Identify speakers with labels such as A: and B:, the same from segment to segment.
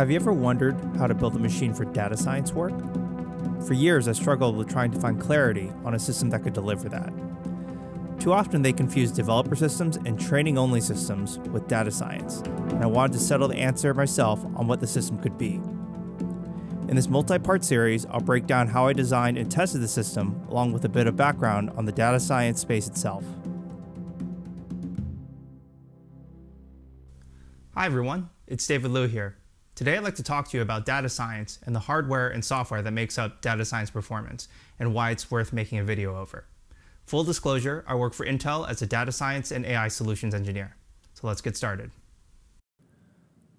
A: Have you ever wondered how to build a machine for data science work? For years, I struggled with trying to find clarity on a system that could deliver that. Too often, they confuse developer systems and training only systems with data science, and I wanted to settle the answer myself on what the system could be. In this multi part series, I'll break down how I designed and tested the system, along with a bit of background on the data science space itself. Hi, everyone. It's David Liu here. Today, I'd like to talk to you about data science and the hardware and software that makes up data science performance and why it's worth making a video over. Full disclosure, I work for Intel as a data science and AI solutions engineer. So let's get started.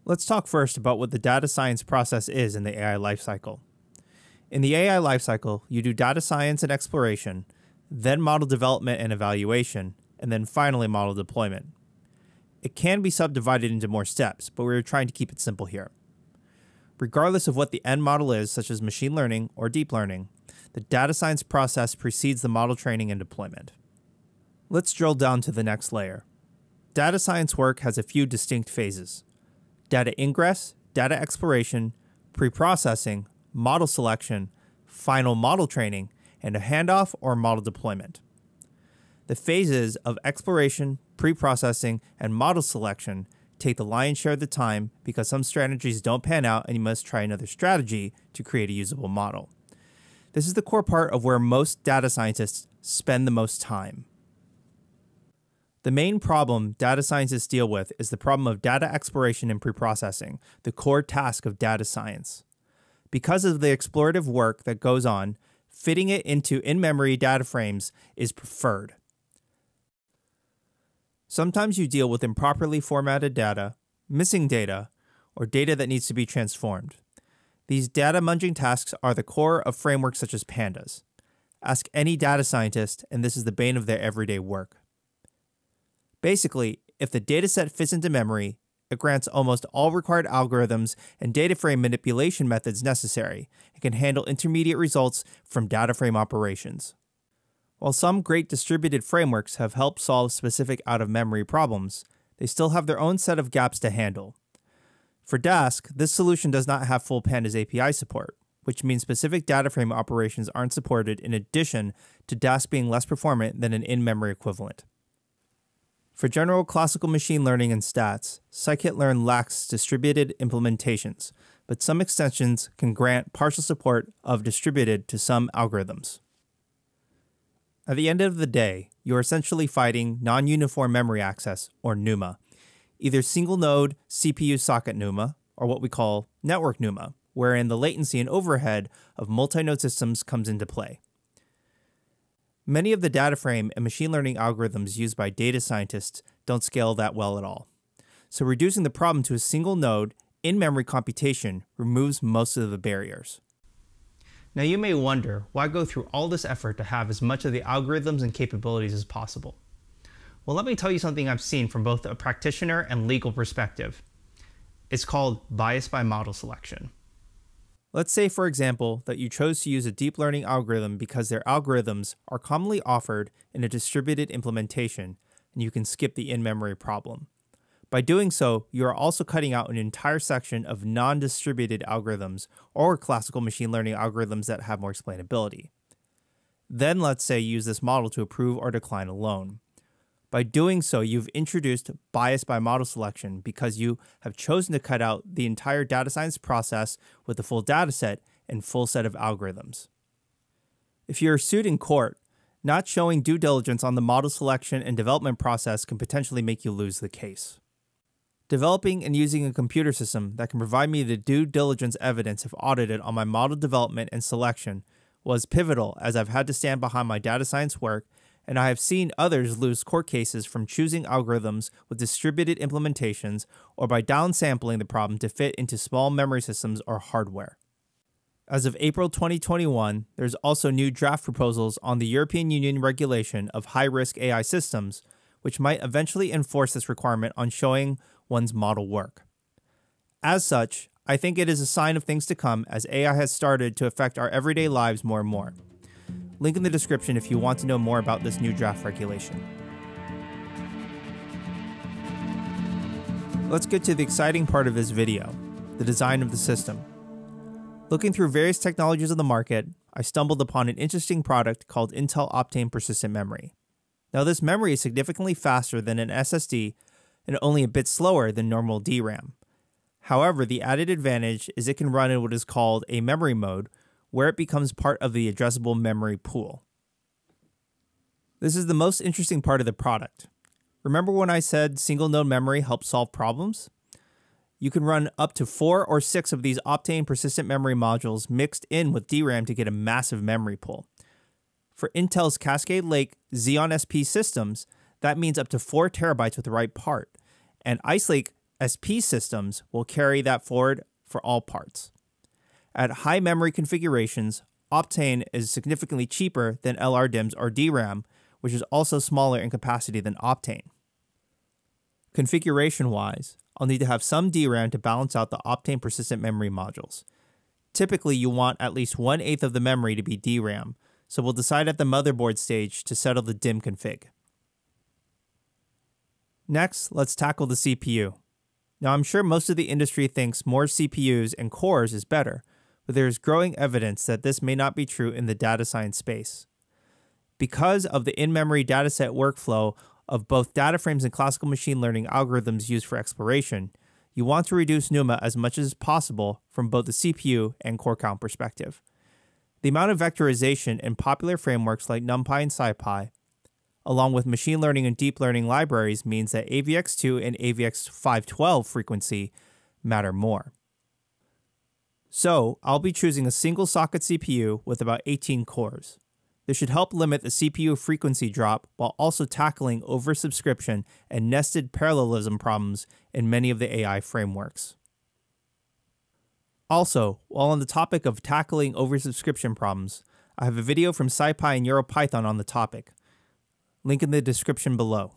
A: Let's talk first about what the data science process is in the AI lifecycle. In the AI lifecycle, you do data science and exploration, then model development and evaluation, and then finally model deployment. It can be subdivided into more steps, but we're trying to keep it simple here. Regardless of what the end model is, such as machine learning or deep learning, the data science process precedes the model training and deployment. Let's drill down to the next layer. Data science work has a few distinct phases data ingress, data exploration, pre-processing, model selection, final model training, and a handoff or model deployment. The phases of exploration, pre-processing, and model selection take the lion's share of the time because some strategies don't pan out and you must try another strategy to create a usable model. This is the core part of where most data scientists spend the most time. The main problem data scientists deal with is the problem of data exploration and preprocessing, the core task of data science. Because of the explorative work that goes on, fitting it into in memory data frames is preferred. Sometimes you deal with improperly formatted data, missing data, or data that needs to be transformed. These data munging tasks are the core of frameworks such as pandas. Ask any data scientist, and this is the bane of their everyday work. Basically, if the dataset fits into memory, it grants almost all required algorithms and data frame manipulation methods necessary and can handle intermediate results from data frame operations. While some great distributed frameworks have helped solve specific out of memory problems, they still have their own set of gaps to handle. For Dask, this solution does not have full Pandas API support, which means specific data frame operations aren't supported in addition to Dask being less performant than an in memory equivalent. For general classical machine learning and stats, scikit-learn lacks distributed implementations, but some extensions can grant partial support of distributed to some algorithms. At the end of the day, you're essentially fighting non uniform memory access, or NUMA, either single node CPU socket NUMA, or what we call network NUMA, wherein the latency and overhead of multi node systems comes into play. Many of the data frame and machine learning algorithms used by data scientists don't scale that well at all. So reducing the problem to a single node in memory computation removes most of the barriers. Now you may wonder why go through all this effort to have as much of the algorithms and capabilities as possible. Well, let me tell you something I've seen from both a practitioner and legal perspective. It's called bias by model selection. Let's say, for example, that you chose to use a deep learning algorithm because their algorithms are commonly offered in a distributed implementation, and you can skip the in memory problem. By doing so, you are also cutting out an entire section of non distributed algorithms or classical machine learning algorithms that have more explainability. Then let's say use this model to approve or decline a loan. By doing so, you've introduced bias by model selection because you have chosen to cut out the entire data science process with the full dataset and full set of algorithms. If you're sued in court, not showing due diligence on the model selection and development process can potentially make you lose the case. Developing and using a computer system that can provide me the due diligence evidence if audited on my model development and selection was pivotal as I've had to stand behind my data science work and I have seen others lose court cases from choosing algorithms with distributed implementations or by downsampling the problem to fit into small memory systems or hardware. As of April 2021, there's also new draft proposals on the European Union regulation of high risk AI systems, which might eventually enforce this requirement on showing one's model work. As such, I think it is a sign of things to come as AI has started to affect our everyday lives more and more. Link in the description if you want to know more about this new draft regulation. Let's get to the exciting part of this video. the design of the system. Looking through various technologies on the market, I stumbled upon an interesting product called Intel Optane Persistent Memory. Now, this memory is significantly faster than an SSD and only a bit slower than normal DRAM. However, the added advantage is it can run in what is called a memory mode, where it becomes part of the addressable memory pool. This is the most interesting part of the product. Remember when I said single node memory helps solve problems? you can run up to four or six of these Optane persistent memory modules mixed in with DRAM to get a massive memory pool. For Intel's Cascade Lake Xeon SP systems, that means up to 4 terabytes with the right part, and Ice Lake SP systems will carry that forward for all parts. At high memory configurations, Optane is significantly cheaper than LRDIMMs or DRAM, which is also smaller in capacity than Optane. Configuration wise, I'll need to have some DRAM to balance out the Optane persistent memory modules. Typically, you want at least one eighth of the memory to be DRAM, so we'll decide at the motherboard stage to settle the DIMM config. Next, let's tackle the CPU. Now, I'm sure most of the industry thinks more CPUs and cores is better, but there is growing evidence that this may not be true in the data science space. Because of the in memory dataset workflow of both data frames and classical machine learning algorithms used for exploration, you want to reduce NUMA as much as possible from both the CPU and core count perspective. The amount of vectorization in popular frameworks like NumPy and SciPy, along with machine learning and deep learning libraries, means that AVX2 and AVX512 frequency matter more. So, I'll be choosing a single socket CPU with about 18 cores. This should help limit the CPU frequency drop while also tackling oversubscription and nested parallelism problems in many of the AI frameworks. Also, while on the topic of tackling oversubscription problems, I have a video from SciPy and EuroPython on the topic. Link in the description below.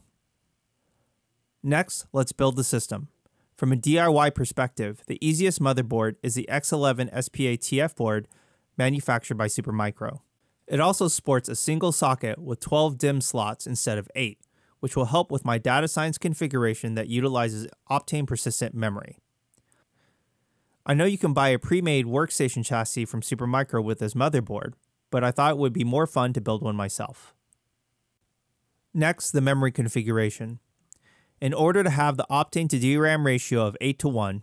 A: Next, let's build the system. From a DIY perspective, the easiest motherboard is the X11 SPA TF board manufactured by Supermicro. It also sports a single socket with 12 DIMM slots instead of 8, which will help with my data science configuration that utilizes Optane persistent memory. I know you can buy a pre-made workstation chassis from Supermicro with this motherboard, but I thought it would be more fun to build one myself. Next, the memory configuration. In order to have the Optane to DRAM ratio of 8 to 1,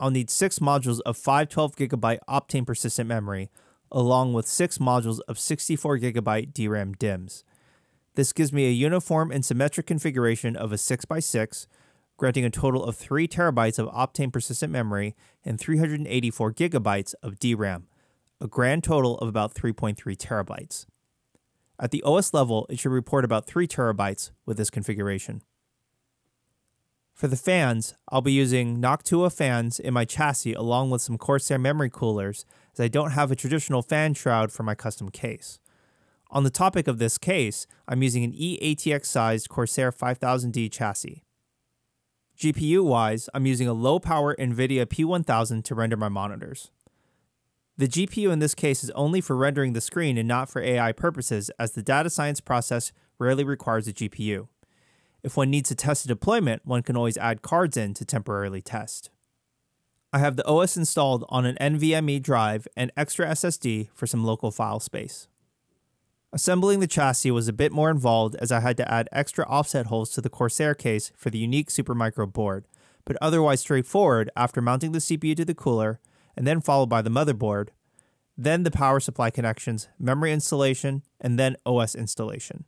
A: I'll need 6 modules of 512GB Optane persistent memory along with six modules of 64GB DRAM DIMMs. This gives me a uniform and symmetric configuration of a 6x6, granting a total of 3 terabytes of Optane persistent memory and 384 gigabytes of DRAM, a grand total of about 3.3 terabytes. At the OS level, it should report about 3 terabytes with this configuration. For the fans, I'll be using Noctua fans in my chassis along with some Corsair memory coolers as I don't have a traditional fan shroud for my custom case. On the topic of this case, I'm using an eATX sized Corsair 5000D chassis. GPU wise, I'm using a low power NVIDIA P1000 to render my monitors. The GPU in this case is only for rendering the screen and not for AI purposes, as the data science process rarely requires a GPU. If one needs to test a deployment, one can always add cards in to temporarily test. I have the OS installed on an NVMe drive and extra SSD for some local file space. Assembling the chassis was a bit more involved as I had to add extra offset holes to the Corsair case for the unique Supermicro board, but otherwise straightforward after mounting the CPU to the cooler and then followed by the motherboard, then the power supply connections, memory installation, and then OS installation.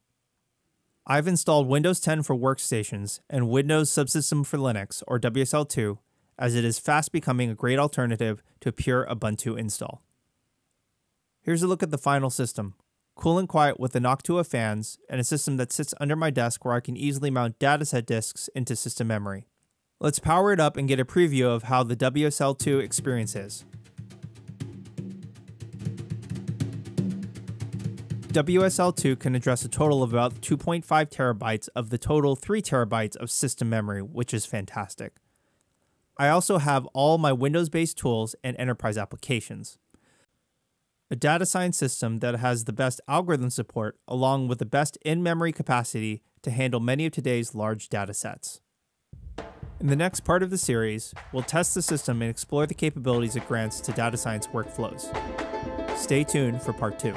A: I've installed Windows 10 for workstations and Windows Subsystem for Linux, or WSL2, as it is fast becoming a great alternative to a pure Ubuntu install. Here's a look at the final system. Cool and quiet with the Noctua fans and a system that sits under my desk where I can easily mount dataset disks into system memory. Let's power it up and get a preview of how the WSL2 experience is. WSL2 can address a total of about 2.5 terabytes of the total 3 terabytes of system memory, which is fantastic. I also have all my Windows based tools and enterprise applications. A data science system that has the best algorithm support along with the best in memory capacity to handle many of today's large data sets. In the next part of the series, we'll test the system and explore the capabilities it grants to data science workflows. Stay tuned for part two.